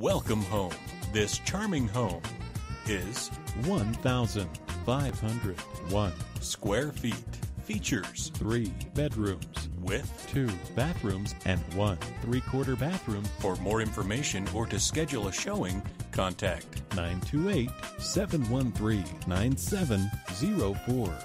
Welcome home. This charming home is 1,501 square feet. Features three bedrooms with. two bathrooms and one three-quarter bathroom For more information or to schedule a showing, contact 928 713 9704